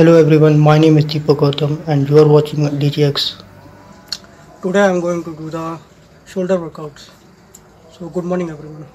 Hello everyone, my name is Deepak Gautam and you are watching DGX. Today I am going to do the shoulder workouts. So good morning everyone.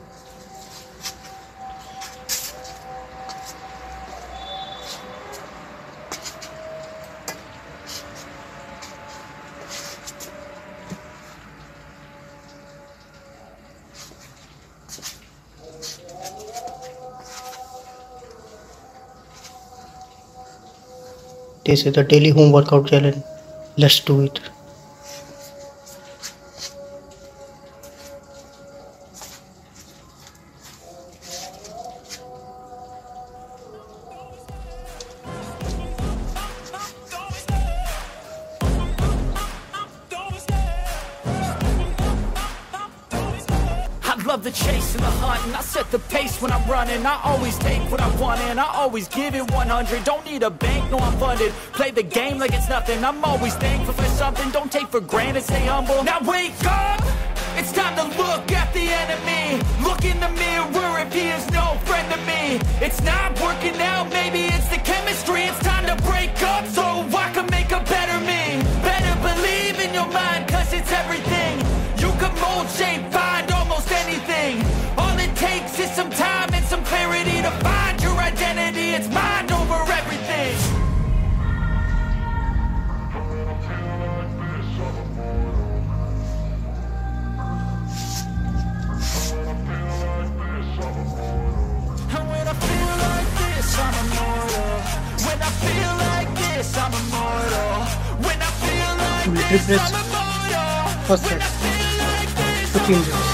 This is the daily home workout challenge. Let's do it. love the chase and the hunt and I set the pace when I'm running I always take what I want and I always give it 100 Don't need a bank, no unfunded. Play the game like it's nothing. I'm always thankful for something. Don't take for granted, stay humble. Now wake up! It's time to look at the enemy. Look in the mirror. If he is no friend to me It's not replace first set.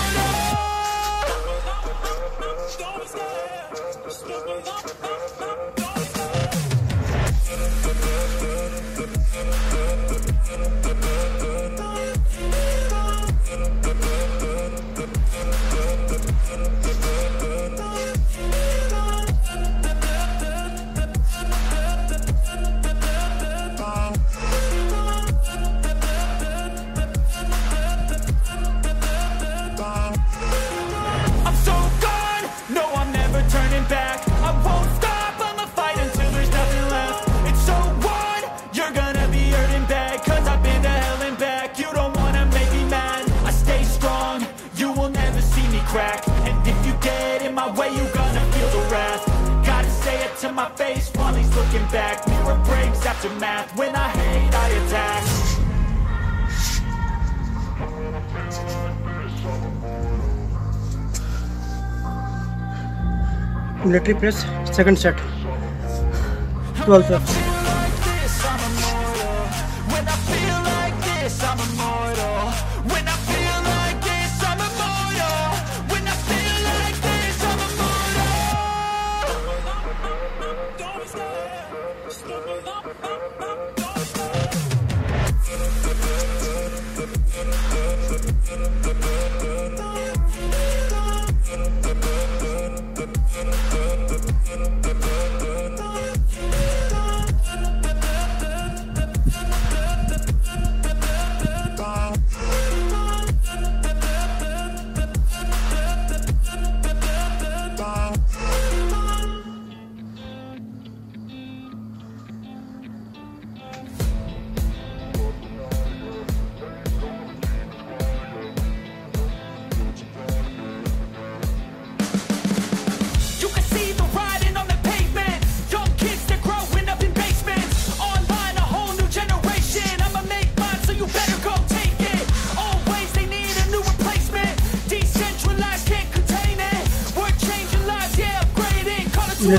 Military press second set twelfth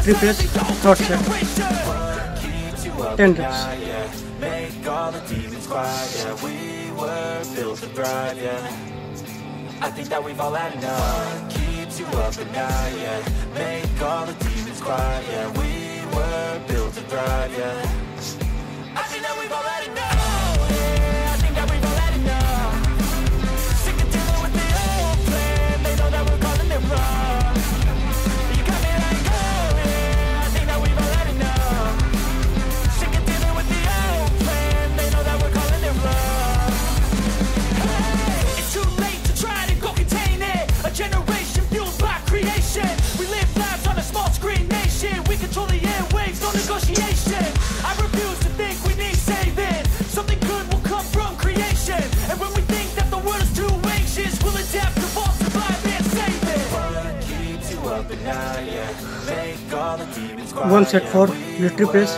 3 phase not set 10 days I think that we've all had enough Keeps you up at night, yeah Make all the demons quiet, yeah We were built to thrive, yeah one set for military press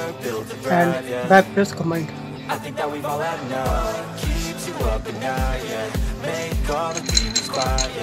and back press combined. I think that we've all had enough. Keeps you up at night, yeah. Make all the demons quiet.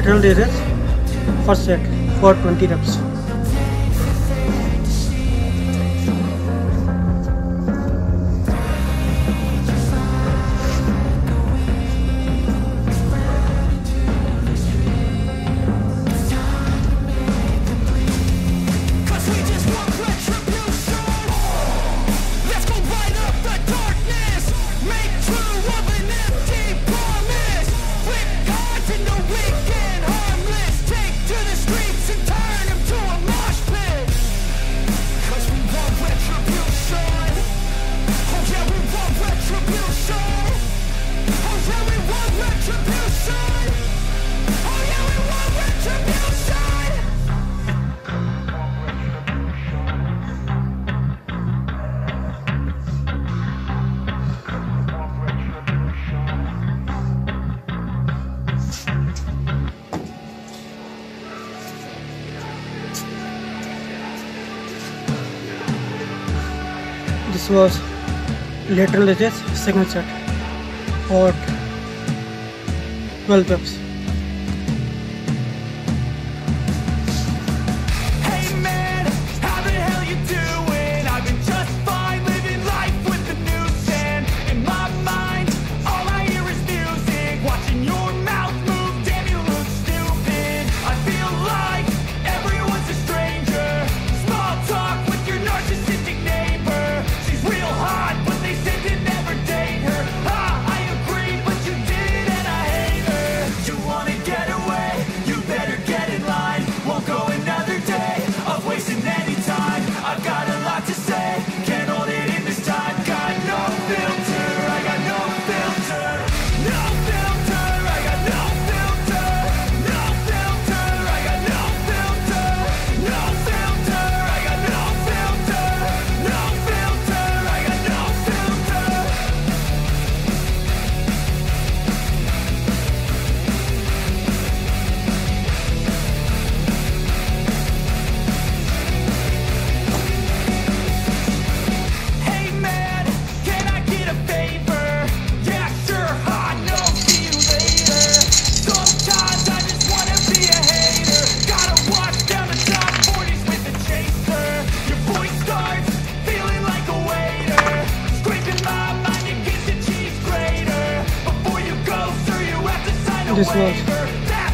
lateral raises for set for 20 reps. was lateral edges, second set, or 12 pips.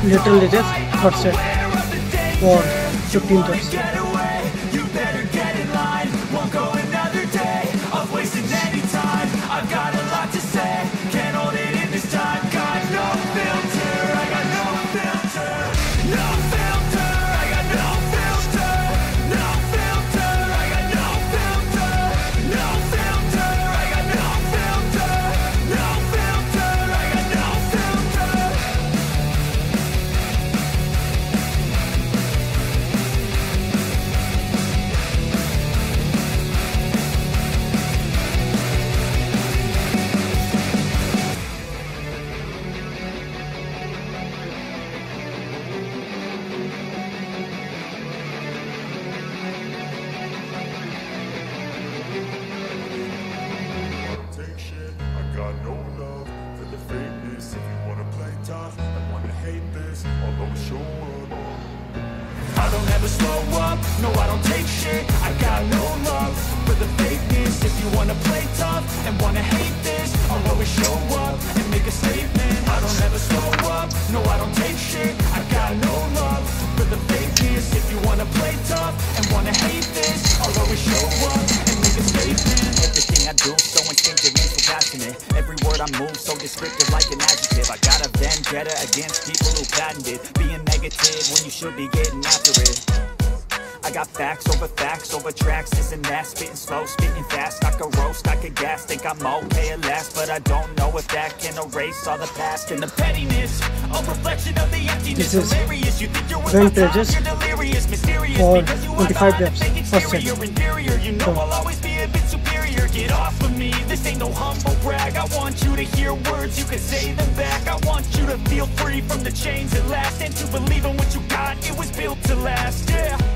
little latest hot set for 15 thoughts. Hate this I'll always show up and make a statement Everything I do so instinctive and so passionate. Every word I move so descriptive like an adjective. I got a vendetta against people who patented Being negative when you should be getting after it got facts over facts over tracks, and that. Spitting slow, spitting fast, I could roast, I could gas. Think I'm okay at last, but I don't know if that can erase all the past. And the pettiness, a reflection of the emptiness. This is Hilarious, you think you're worth my time, you're delirious. Mysterious, for because you are 25 not fake exterior, inferior You know I'll always be a bit superior. Get off of me, this ain't no humble brag. I want you to hear words, you can say them back. I want you to feel free from the chains at last. And to believe in what you got, it was built to last, yeah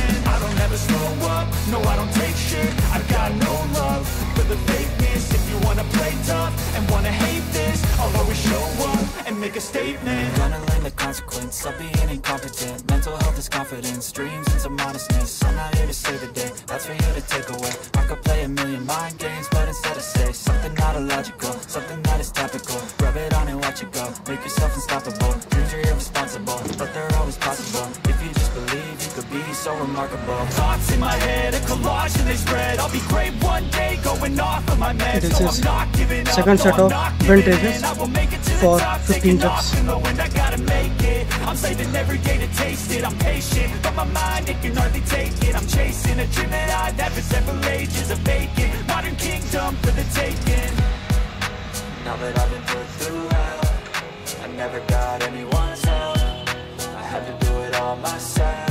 I don't ever slow up, no I don't take shit. I got no love for the fakeness. If you wanna play tough and wanna hate this I'll always show up and make a statement. I'm Gonna learn the consequence of being incompetent. Mental health is confidence, dreams and some honestness I'm not here to save the day, that's for you to take away. I could play a million mind games, but instead I say Something not illogical, something that is topical. Rub it on and watch it go, make yourself unstoppable. Dreams are irresponsible, but they're always possible. If be so remarkable. Thoughts in my head, a collage and they spread. I'll be great one day, going off of my meds. This is up, second no, set of not Ben Pages in. I will make it to the for top, 15 taking reps. off in the wind, I gotta make it. I'm saving every day to taste it. I'm patient, but my mind, it can hardly take it. I'm chasing a dream that I've had for several ages A vacant, modern kingdom for the taking. Now that I've been put through hell I never got anyone's help. I had to do it all myself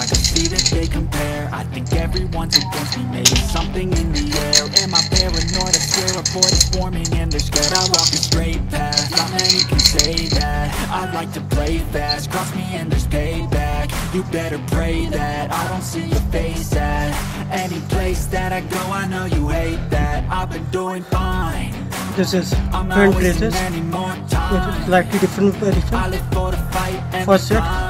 I can see that they compare. I think everyone's against me, maybe something in the air. Am I paranoid? I swear a void is forming and they're scared. I walk a straight path, not many can say that. I like to play fast, cross me and there's payback. You better pray that I don't see your face at Any place that I go. I know you hate that. I've been doing fine. This is I'm not front wasting braces. any more It is slightly different uh, I position live for the fight and First set.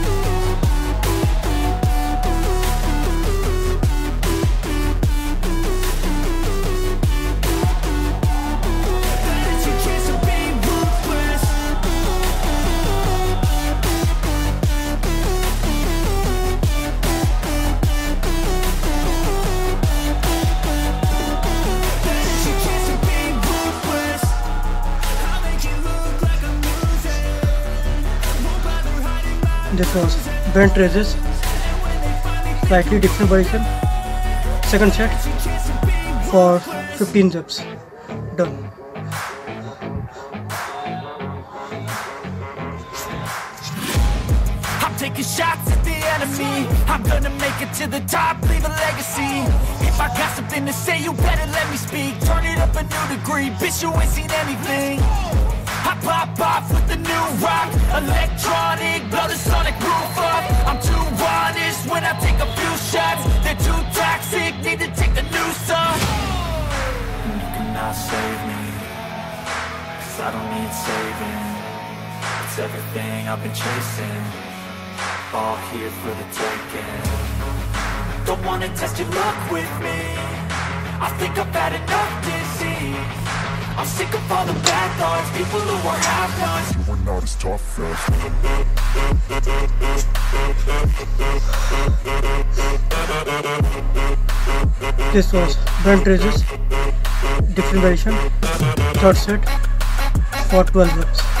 This was bent raises. Slightly different position. Second set for 15 reps. Done. I'm taking shots at the enemy I'm gonna make it to the top, leave a legacy If I got something to say, you better let me speak Turn it up a new degree, bitch you ain't seen anything pop off with the new rock. Electronic, blow the sonic roof up. I'm too honest when I take a few shots. They're too toxic, need to take the noose off. You cannot save me Cause I don't need saving. It's everything I've been chasing. All here for the taking. Don't wanna test your luck with me. I think I've had enough disease I'm sick of all the bad thoughts People who are half-nots You were not as tough as This was bent raises. Different position. Third set for 12 reps.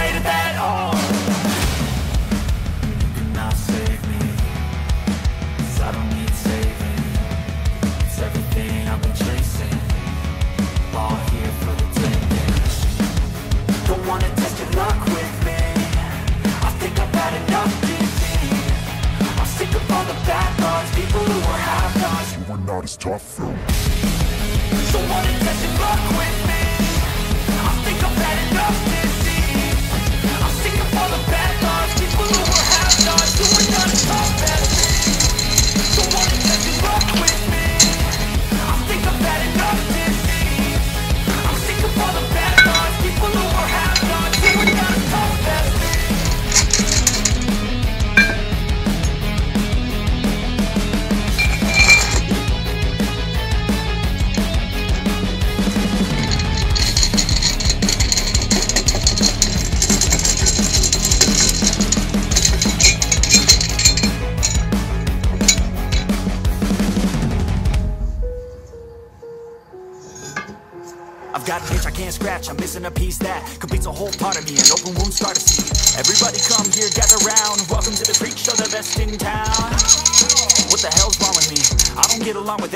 as tough though Don't wanna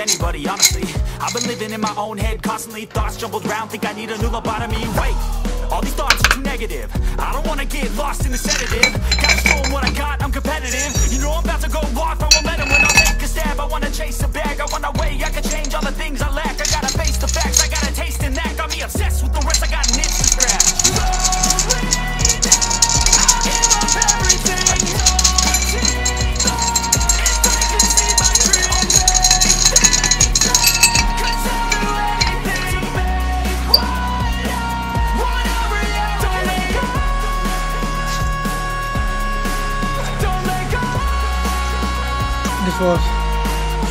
anybody, honestly. I've been living in my own head, constantly thoughts jumbled round, think I need a new lobotomy. Wait, all these thoughts are too negative. I don't wanna get lost in the sedative.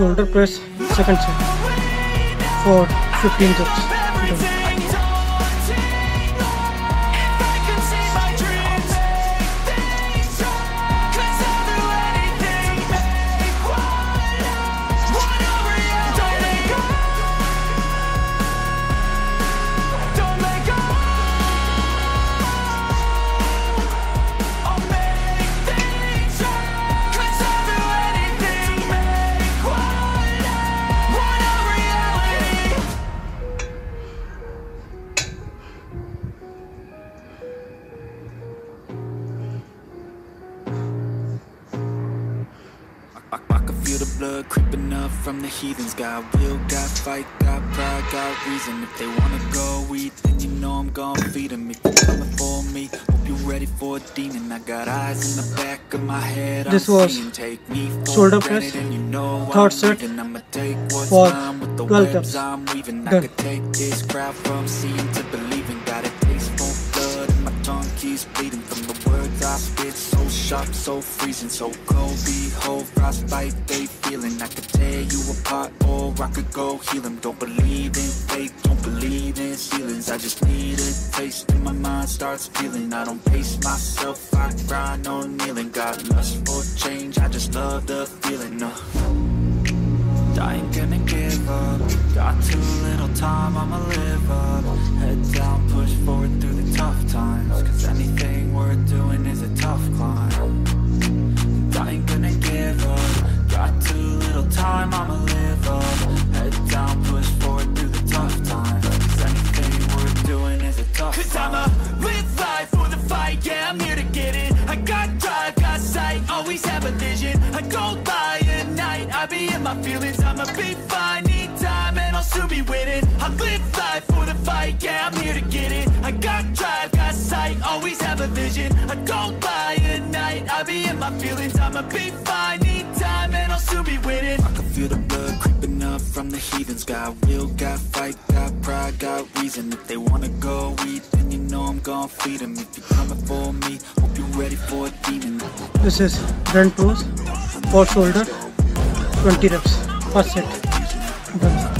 Shoulder press, second set for 15 reps. Go eat, then you know I'm gonna feed them. If you're coming for me, hope you're ready for a demon. I got eyes in the back of my head. This I'm was seeing. Take me shoulder press, and you know third set leaving. I'ma take what's for mine with the 12 webs reps. I'm weaving. I Done. could take this crowd from seeing to believing. Got a taste for blood, and my tongue keeps bleeding from the words I spit. So sharp, so freezing, so cold. Behold, frostbite they feeling. I could tear you apart, or I could go heal 'em. Don't believe in fate, don't ceilings. I just need a taste, and my mind starts feeling. I don't pace myself, I grind on kneeling. Got lust for change, I just love the feeling. Uh. I ain't gonna give up Got too little time, I'ma live up Head down, push forward through the tough times Cause anything worth doing is a tough climb I ain't gonna give up Got too little time, I'ma live up Head down, push Cause I'ma live life for the fight, yeah, I'm here to get it. I got drive, got sight, always have a vision. I don't lie at night, I be in my feelings. I'ma be fine, need time, and I'll soon be winning. I live life for the fight, yeah, I'm here to get it. I got drive, got sight, always have a vision. I don't lie at night, I be in my feelings. I'ma be fine, from the heathens. Got will, got fight, got pride, got reason. If they wanna go eat, then you know I'm gonna feed 'em. If you're coming for me, hope you're ready for a demon. This is front pose for shoulder, 20 reps. First set. Done.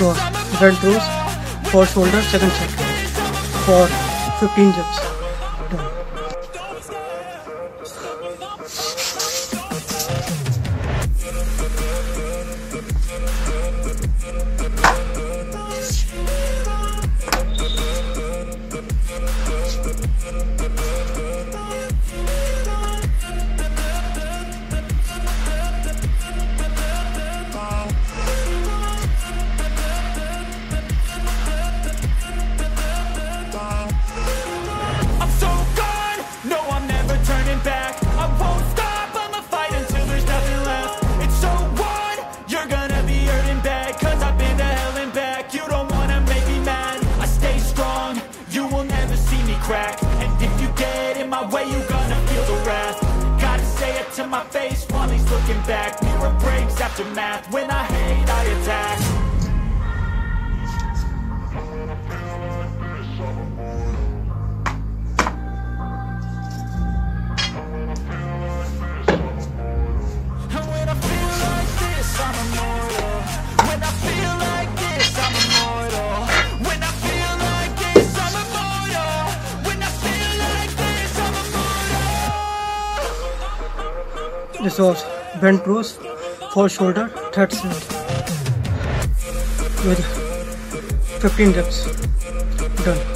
was I'm front immortal. pose for shoulder, second set for 15 reps. Back. Mirror breaks after math When I hate, I attack. This, bent press for shoulder third set with 15 reps. Done.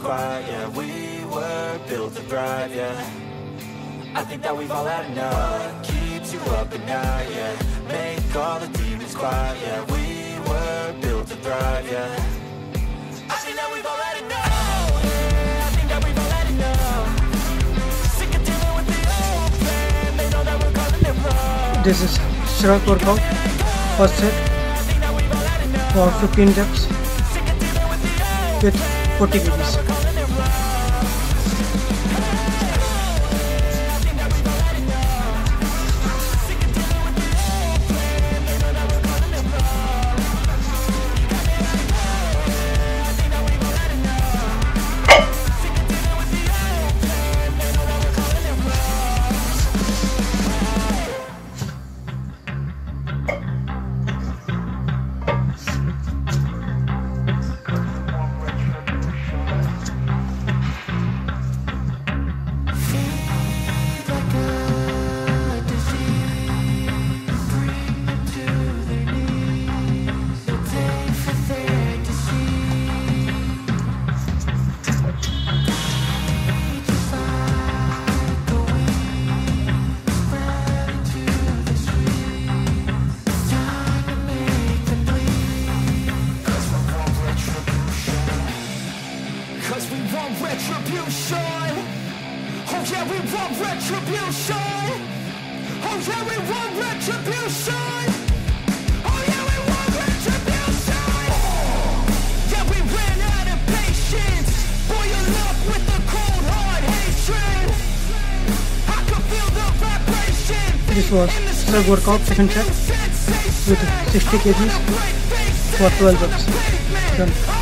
quiet, yeah We were built to thrive, yeah I think that we've all had enough What keeps you up at night, yeah Make all the demons quiet, yeah We were built to thrive, yeah I think that we've all had enough. Yeah, I think that we've all had enough. Sick of dealing with the old plan. They know that we're calling it wrong. This is strength workout. First set that we've all had enough. for 15 reps with the old with 40 kgs. Was workout second set with 60 kgs for 12 reps. Done.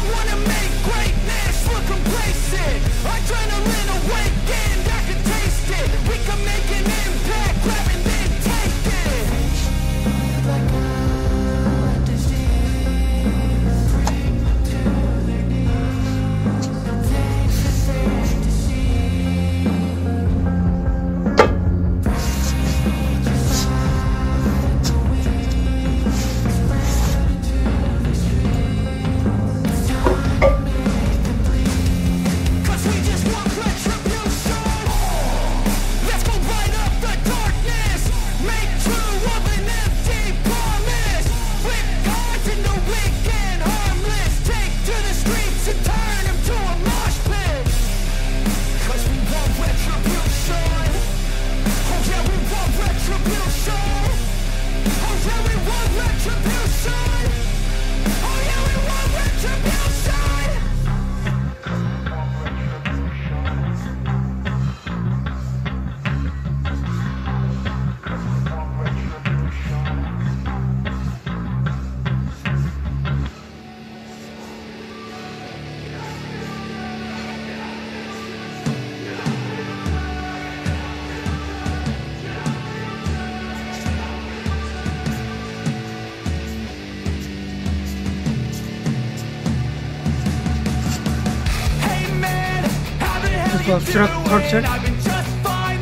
Struck third set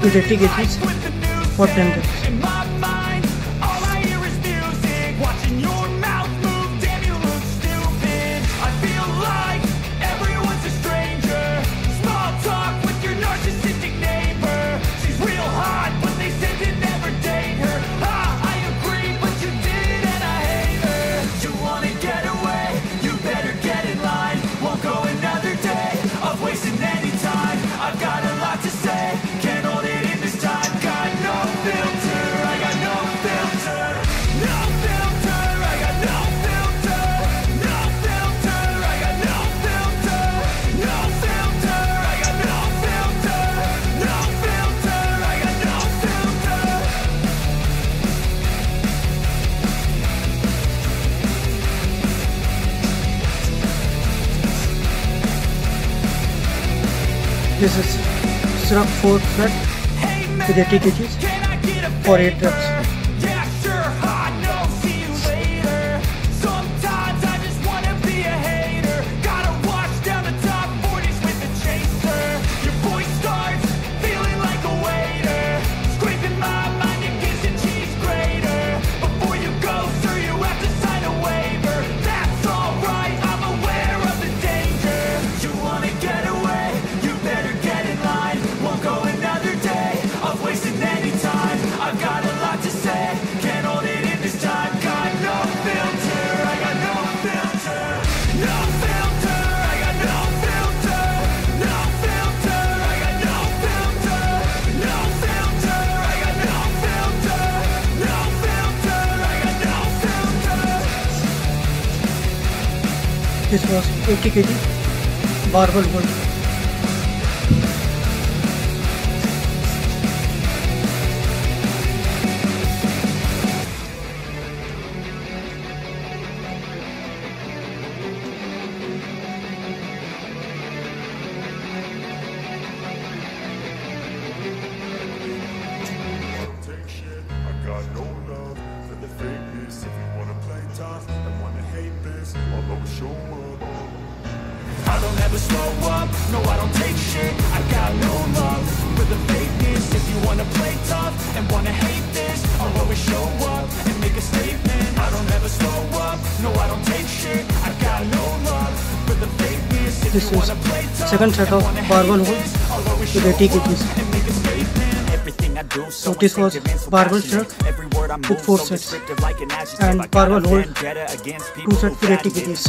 with 80 kgs for 10 set Hey man, with 80 kgs for 8 favor? barbar and make a statement Everything I do So so this was instinctive and so barbell passionate. jerk Every word I with move four so sets. descriptive like an adjective And I got a barbell hold, vendetta against people two who sets with 80 patented kgs.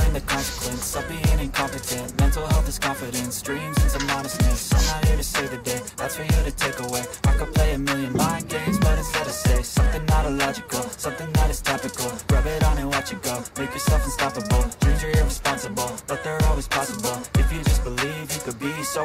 consequence of being incompetent. Mental health is confidence, dreams and some honestness I'm not here to save the day, that's for you to take away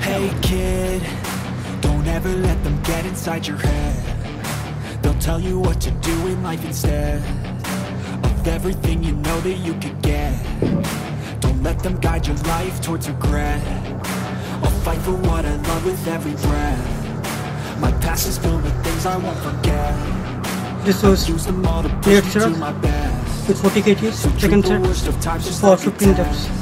Hey kid, don't ever let them get inside your head. They'll tell you what to do in life instead of everything you know that you could get. Don't let them guide your life towards regret. I'll fight for what I love with every breath. My past is filled with things I won't forget. This was Use them all to push to my best. with 40 kgs, second set worst of for 15 test. reps.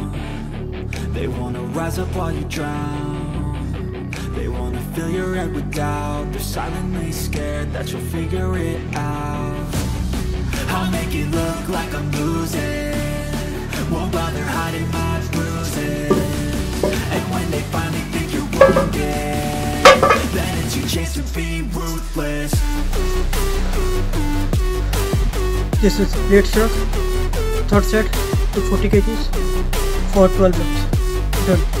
they wanna rise up while you drown. They wanna fill your head with doubt. They're silently scared that you'll figure it out. I'll make it look like I'm losing. Won't bother hiding my bruises. And when they finally think you're wounded Then it's your chance to be ruthless. This is leg stroke, third set with 40 kgs for 12 reps. Done.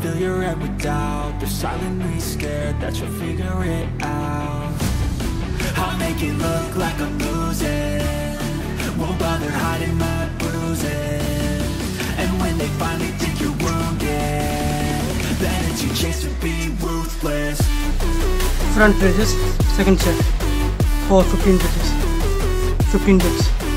fill your head with doubt. They're silently scared that you'll figure it out. I'll make it look like I'm losing. Won't bother hiding my bruises. And when they finally think you're wounded Then it's your chance to be ruthless. Front raises, second set. For 15 reps. 15 reps.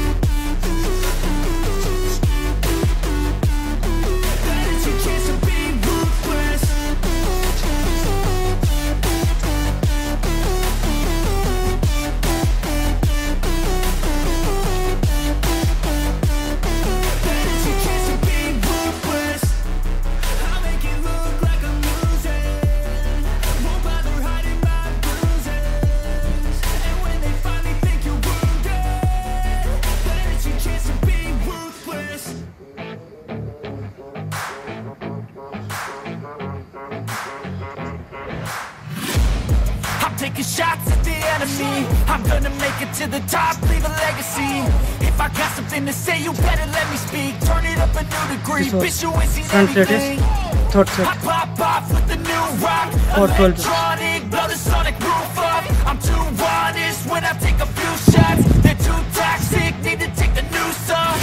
New degree, This was bitch, you ain't seen front is third I set pop off with the new rock. For 12 reps. Electronic, blow the sonic roof up. I'm too honest when I take a few shots. They're too toxic, need to take the noose off.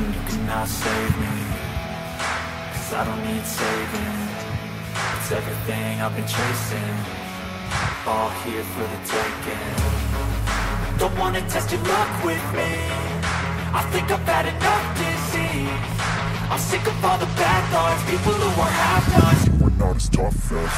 You cannot save me Cause I don't need saving. It's everything I've been chasing. All here for the taking. Don't wanna test your luck with me. I think I've had enough I'm sick of all the bad thoughts People who are half-nots We're not as tough as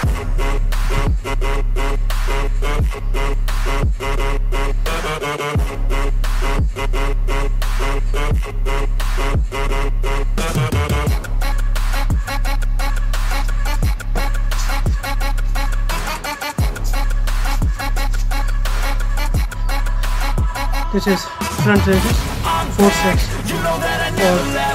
This is front raises, 4 sets You know that I or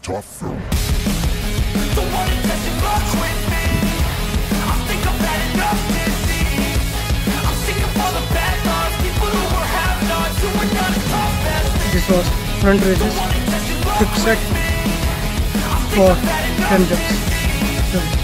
tough. As me. This was front raises, Wanna test your luck fifth set with me. I think for I've 10 reps.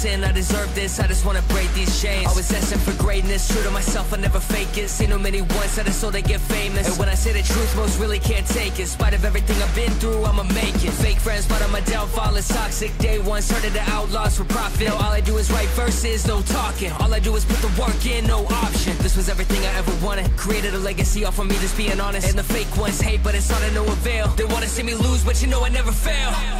Person. I deserve this, I just wanna break these chains. Always asking for greatness, true to myself, I never fake it. Seen too many once, I just so they get famous. And when I say the truth, most really can't take it. In spite of everything I've been through, I'ma make it. Fake friends, but I'm a downfall, it's toxic. Day one, started to outlaws for profit. Now all I do is write verses, no talking. All I do is put the work in, no option. This was everything I ever wanted. Created a legacy off of me, just being honest. And the fake ones hate, but it's all to no avail. They wanna see me lose, but you know I never fail.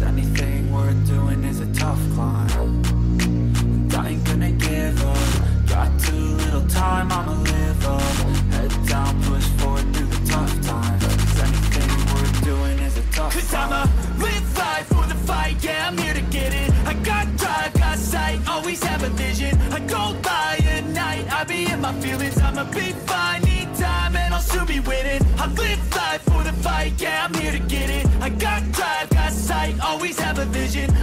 Anything worth doing is a tough climb. And I ain't gonna give up. Got too little time, I'ma live up. Head down, push forward through the tough times. Cause anything worth doing is a tough Cause climb. Cause I'ma live life for the fight, yeah, I'm here to get it. I got drive, got sight, always have a vision. I don't buy at night, I be in my feelings. I'ma be fine, need time, and I'll soon be winning. I live life for the fight, yeah, I'm here to get it. I got drive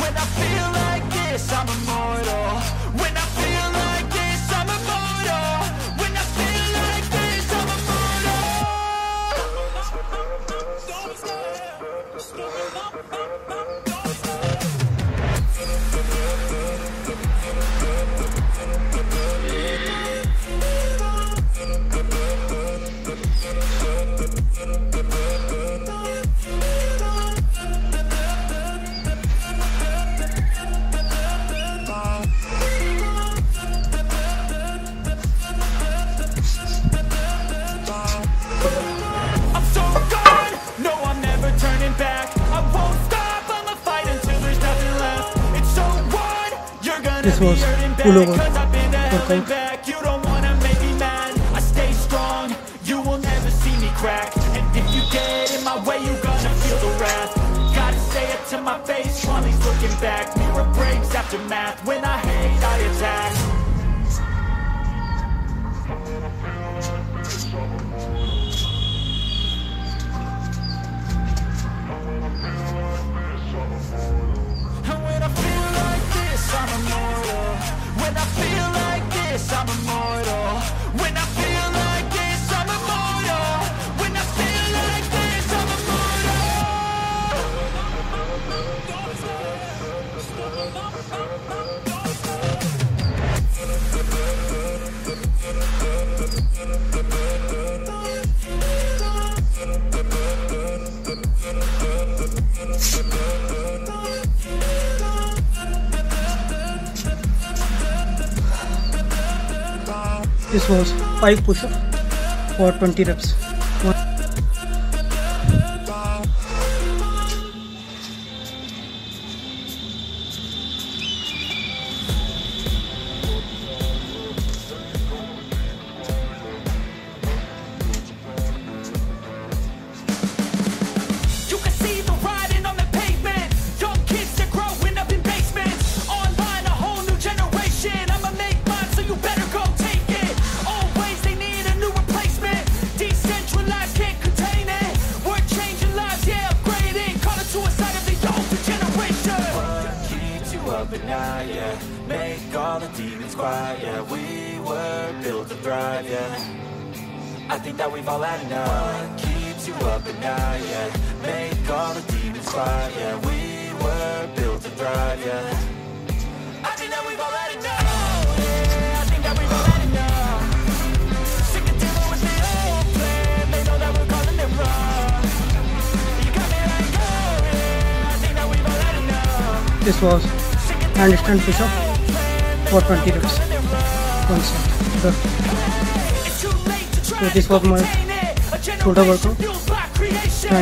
When I feel like this, I'm immortal. When I feel This was 5 push-up for 20 reps. One-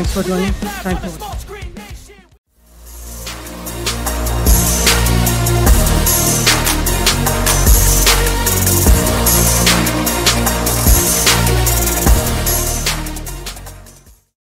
Thanks for joining. Thank you.